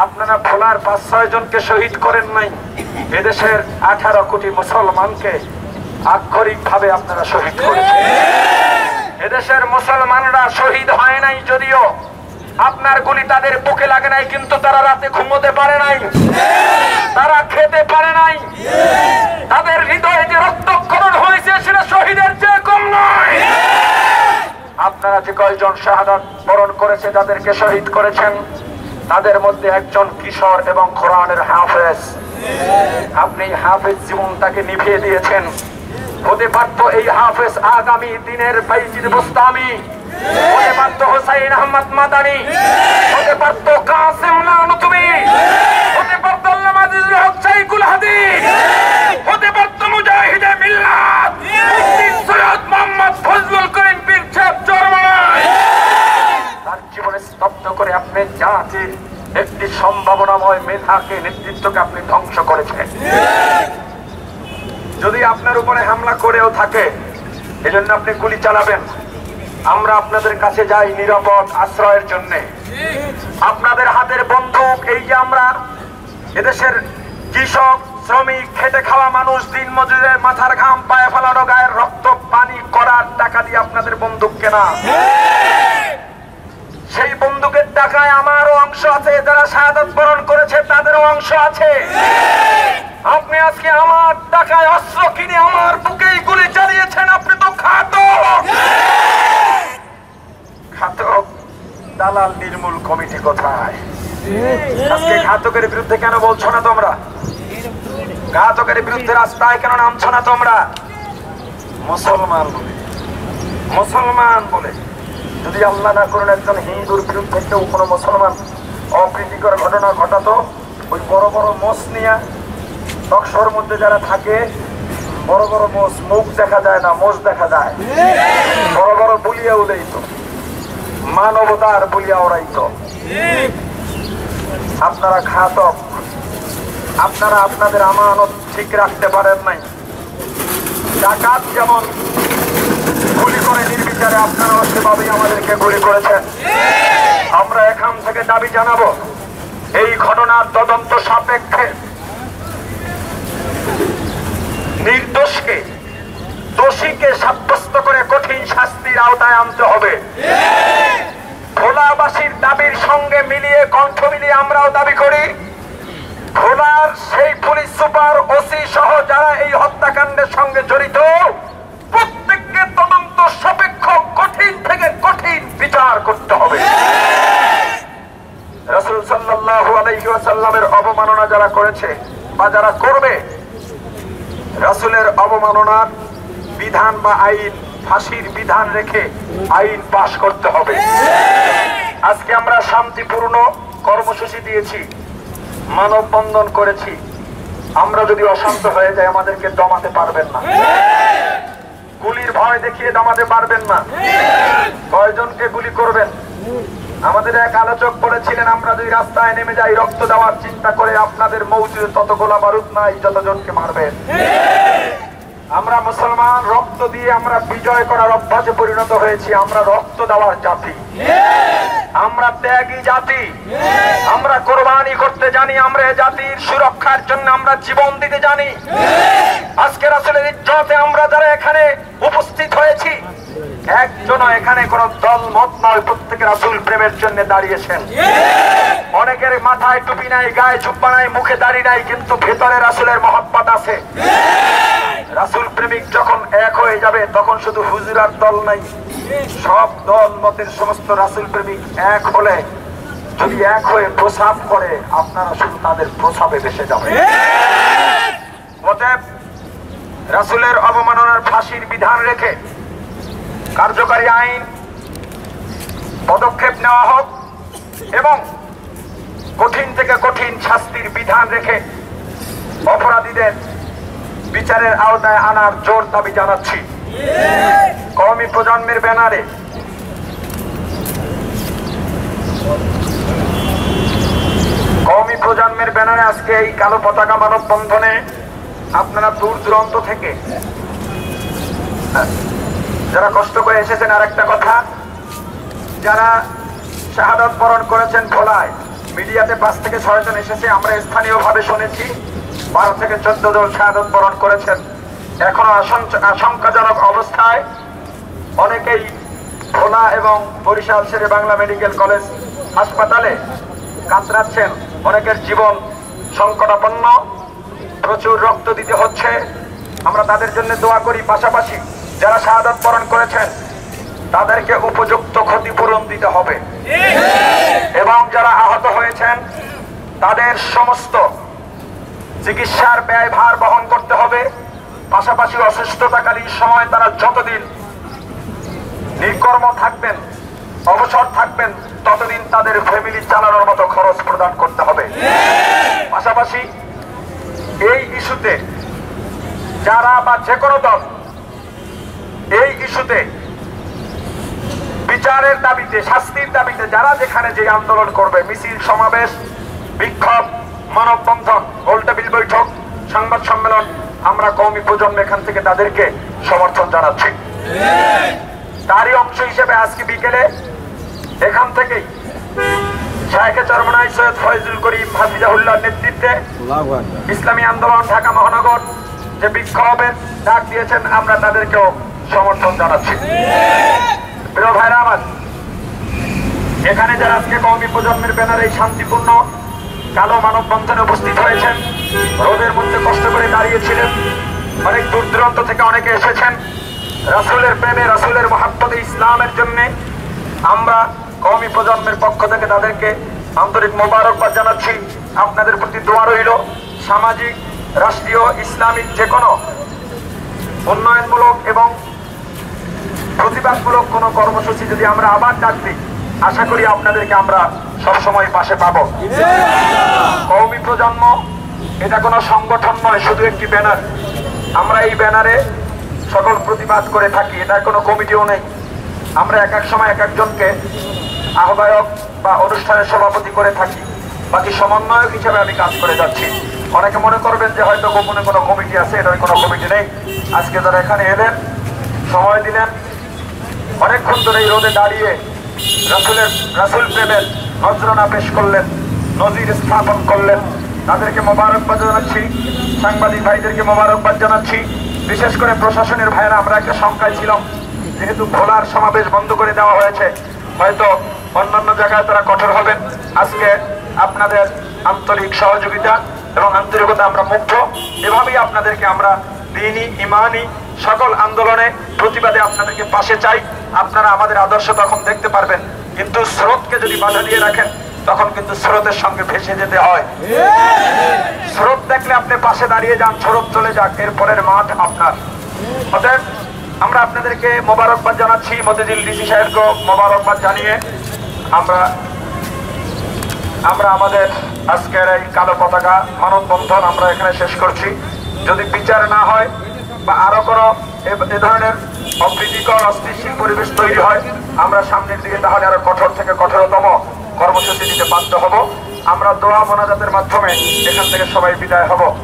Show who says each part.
Speaker 1: আপনারা ভোলার পাঁচ, ছয় জনকে শহীদ করেন নাই। এদেশের আঠারো কোটি মুসলমানকে আক্ষরিক ভাবে আপনারা শহীদ করেছেন। এদেশের মুসলমানরা শহীদ হয় নাই যদিও। আপনার গুলি তাদের বুকে লাগে নাই, কিন্তু তারা রাতে ঘুমোতে পারে নাই। তারা খেতে পারে নাই। তাদের হৃদয়ে যে রক্তক্ষরণ হয়েছে, সেটা শহীদের চেয়ে কম নয়। আপনারা যে কয়জন শাহাদাত বরণ করেছে তাদেরকে শহীদ করেছেন তাদের মধ্যে একজন কিশোর এবং কোরআনের হাফেজ। আপনি হাফেজ জীবনটাকে নিভিয়ে দিয়েছেন। হতে পারত এই হাফেজ আগামী দিনের বাইজির বুস্তামি। হতে পারত হোসাইন আহমদ মাদানি। হতে পারত কাসেম নানুতুমি হতে পারত আল্লাহ হক সাইকুল হাদিস হতে পারত মুজাহিদে মিল্লাত মুফতি সৈয়দ মোহাম্মদ ফজলুল করিম পীর সাহেব চরমনায় তার জীবনে স্তব্ধ করে আপনি জাতির একটি মেধাকে নেতৃত্বকে আপনি ধ্বংস করেছেন। যদি আপনার উপরে হামলা করেও থাকে, এজন্য আপনি গুলি চালাবেন। আমরা আপনাদের কাছে যাই নিরাপদ আশ্রয়ের জন্য। আপনাদের হাতের বন্দুক, এই যে আমরা এদেশের কৃষক, শ্রমিক, খেটে খাওয়া মানুষ, দিন মজুরের মাথার ঘাম, পায়ে ফেলানো গায়ের রক্ত, পানি, করার টাকা দিয়ে আপনাদের বন্দুক কেনা। টাকায় আমারও অংশ আছে, যারা শাহাদত বরণ করেছে তাদেরও অংশ আছে। আপনি আজকে আমার টাকায় অস্ত্র কিনে আমার বুকেই গুলি চালিয়েছেন, আপনি তো ঘাতক দালাল নির্মূল কমিটি কোথায়? ঘাতকের বিরুদ্ধে কেন বলছো না তোমরা? ঘাতকের বিরুদ্ধে রাস্তায় কেন নামছো না তোমরা? মুসলমান বলে। মুসলমান বলে। যদি আল্লাহ না করুন একজন হিন্দুর বিরুদ্ধে কেউ কোনো মুসলমান অপ্রীতিকর ঘটনা ঘটাতো, ওই বড় বড় মোষ নিয়ে টকশোর মধ্যে যারা থাকে, বড় বড় মোষ, মুখ দেখা যায় না, মোষ দেখা যায়। বড় বড় বুলিয়া উদয়িত মানবতার বলিয়া ওড়াইত আপনারা ঘাতক, আপনারা আপনাদের আমানত ঠিক রাখতে পারেন নাই। ডাকাত যেমন গুলি করে নির্বিচারে, আপনারাও সেভাবেই আমাদেরকে গুলি করেছেন আমরা এখান থেকে দাবি জানাব, এই ঘটনার তদন্ত সাপেক্ষে। নির্দোষকে, দোষীকে সাব্যস্ত করে কঠিন শাস্তির আওতায় আনতে হবে। ভোলাবাসীর দাবির সঙ্গে মিলিয়ে, কণ্ঠ মিলিয়ে আমরাও দাবি করি, ভোলার সেই পুলিশ সুপার ওসি সহ যারা এই হত্যাকাণ্ডের সঙ্গে জড়িত প্রত্যেককে তদন্ত সাপেক্ষ কঠিন থেকে কঠিন বিচার করতে হবে রসুল সাল্লাল্লাহু অবমাননা যারা করেছে বা যারা করবে, রাসূলের অবমাননার বিধান বা আইন, ফাঁসির বিধান রেখে আইন পাশ করতে হবে। আজকে আমরা শান্তিপূর্ণ কর্মসূচি দিয়েছি, মানববন্ধন করেছি। আমরা যদি অশান্ত হয়ে যাই, আমাদেরকে দমাতে পারবেন না। গুলির ভয় দেখিয়ে দমাতে পারবেন না। কয়জনকে গুলি করবেন? আমাদের এক আলোচক বলেছিলেন, আমরা যদি রাস্তায় নেমে যাই, রক্ত দেওয়ার চিন্তা করে আপনাদের মৌজুদ তত গোলা বারুদ নাই যতজনকে মারবেন আমরা মুসলমান, রক্ত দিয়ে আমরা বিজয় করার অভ্যাসে পরিণত হয়েছি, আমরা রক্ত দেওয়ার জাতি। আমরা ত্যাগী জাতি। আমরা কোরবানি করতে জানি, আমরা জাতির সুরক্ষার জন্য আমরা জীবন দিতে জানি। আজকে রাসুলের ইজ্জতে আমরা যারা এখানে উপস্থিত হয়েছি একজনও এখানে কোন দল, মত নয়। প্রত্যেকে রাসুল প্রেমের জন্য দাঁড়িয়েছেন। অনেকের মাথায় টুপি নাই, গায়ে চুপ্পা নাই, মুখে দাড়ি নাই, কিন্তু ভেতরে রাসুলের মহব্বত আছে। রাসুল প্রেমিক যখন এক হয়ে যাবে, তখন শুধু হুজুরার দল নাই। সব দল, মতের সমস্ত রাসুল প্রেমিক এক হলে যদি এক হয়ে প্রসাব করে, আপনারা শুধু তাদের প্রসাবে ভেসে যাবে রাসুলের অবমাননার ফাঁসির বিধান রেখে কার্যকারী আইন, পদক্ষেপ নেওয়া হোক এবং কঠিন থেকে কঠিন শাস্তির বিধান রেখে অপরাধীদের বিচারের আওতায় আনার জোর দাবি জানাচ্ছি। কওমি প্রজন্মের ব্যানারে কওমি প্রজন্মের ব্যানারে আজকে এই কালো পতাকা মানববন্ধনে আপনারা দূর দূরান্ত থেকে যারা কষ্ট করে এসেছেন আর একটা কথা। যারা শাহাদত বরণ করেছেন ভোলায় মিডিয়াতে পাঁচ থেকে ছয় জন এসেছে, আমরা স্থানীয়ভাবে শুনেছি, বারো থেকে চোদ্দ জন শাহাদত বরণ করেছেন। এখনও আশঙ্কা- আশঙ্কাজনক অবস্থায় অনেকেই ভোলা এবং বরিশাল শেরে বাংলা মেডিকেল কলেজ হাসপাতালে কাতরাচ্ছেন। অনেকের জীবন সংকটাপন্ন, প্রচুর রক্ত দিতে হচ্ছে। আমরা তাদের জন্য দোয়া করি। পাশাপাশি যারা শাহাদত বরণ করেছেন, তাদেরকে উপযুক্ত ক্ষতিপূরণ দিতে হবে। এবং যারা আহত হয়েছেন, তাদের সমস্ত চিকিৎসার ব্যয় ভার বহন করতে হবে। পাশাপাশি অসুস্থতাকালীন সময় তারা যতদিন নির্কর্ম থাকবেন, অবসর থাকবেন, ততদিন তাদের ফ্যামিলি চালানোর মতো খরচ প্রদান করতে হবে। পাশাপাশি এই ইস্যুতে যারা বা যে কোনো দল ইস্যুতে বিচারের দাবিতে শাস্তির দাবিতে যারা যেখানে যে আন্দোলন করবে মিছিল সমাবেশ বিক্ষোভ মানববন্ধন গোলটেবিল বৈঠক সংবাদ সম্মেলন আমরা কৌমি প্রজন্ম এখান থেকে তাদেরকে সমর্থন জানাচ্ছি। তারই অংশ হিসেবে আজকে বিকেলে এখান থেকেই শাহেখে চরমনাই সৈয়দ ফয়জুল করিম হাফিজাহুল্লাহর নেতৃত্বে ইসলামী আন্দোলন ঢাকা মহানগর যে বিক্ষোভের ডাক দিয়েছেন আমরা তাদেরকেও সমর্থন জানাচ্ছি। প্রিয় ভাইরা আমার, এখানে যারা আজকে কৌমি প্রজন্মের ব্যানারে শান্তিপূর্ণ কালো মানববন্ধনে উপস্থিত হয়েছেন, রোদের মধ্যে কষ্ট করে দাঁড়িয়েছিলেন, অনেক দূর দূরান্ত থেকে অনেকে এসেছেন, রাসুলের প্রেমে, রাসুলের মহাত্মতে ইসলামের জন্য আমরা কৌমি প্রজন্মের পক্ষ থেকে তাদেরকে আন্তরিক মোবারকবাদ জানাচ্ছি। আপনাদের প্রতি দোয়া রইল, সামাজিক, রাষ্ট্রীয়, ইসলামিক যে কোনো উন্নয়নমূলক এবং প্রতিবাদমূলক কোনো কর্মসূচি যদি আমরা আবার ডাক দিই, আশা করি আপনাদেরকে আমরা সবসময় পাশে পাব। কৌমি প্রজন্ম, এটা কোনো সংগঠন নয়, শুধু একটি ব্যানার। আমরা এই ব্যানারে সকল প্রতিবাদ করে থাকি এটা কোনো কমিটিও নেই। আমরা এক এক সময় এক একজনকে আহ্বায়ক বা অনুষ্ঠানের সভাপতি করে থাকি। বাকি সমন্বয়ক হিসেবে আমি কাজ করে যাচ্ছি। অনেকে মনে করবেন যে হয়তো গোপনে কোনো কমিটি আছে, এটার কোনো কমিটি নেই। আজকে যারা এখানে এলেন, সময় দিলেন অনেকক্ষণ ধরে এই রোদে দাঁড়িয়ে রাসুলের রাসুল প্রেমের নজরানা পেশ করলেন, নজির স্থাপন করলেন। তাদেরকে মোবারকবাদ জানাচ্ছি, সাংবাদিক ভাইদেরকে মোবারকবাদ জানাচ্ছি। বিশেষ করে প্রশাসনের ভাইয়েরা, আমরা একটা শঙ্কায় ছিলাম, যেহেতু খোলার সমাবেশ বন্ধ করে দেওয়া হয়েছে। হয়তো অন্যান্য জায়গায় তারা কঠোর হবেন। আজকে আপনাদের আন্তরিক সহযোগিতা এবং আন্তরিকতা আমরা মুগ্ধ। এভাবেই আপনাদেরকে আমরা দিনই ইমানি সকল আন্দোলনে প্রতিবাদে আপনাদেরকে পাশে চাই। আপনারা আমাদের আদর্শ তখন দেখতে পারবেন। কিন্তু স্রোতকে যদি বাধা দিয়ে রাখেন, তখন কিন্তু স্রোতের সঙ্গে ভেসে যেতে হয়। স্রোত দেখলে আপনি পাশে দাঁড়িয়ে যান, স্রোত চলে যাক, এরপরের মাঠ আপনার। অতএব আমরা আপনাদেরকে মোবারকবাদ জানাচ্ছি, মতিঝিল ডিসি সাহেবকে মোবারকবাদ জানিয়ে আমরা আমরা আমাদের আজকের এই কালো পতাকা মানববন্ধন আমরা এখানে শেষ করছি। যদি বিচার না হয় বা আরও কোনো এ- ধরনের অপ্রীতিকর, অস্থিতিশীল পরিবেশ তৈরি হয়, আমরা সামনের দিকে তাহলে আরও কঠোর থেকে কঠোরতম কর্মসূচি দিতে বাধ্য হব। আমরা দোয়া মোনাজাতের মাধ্যমে এখান থেকে সবাই বিদায় হব।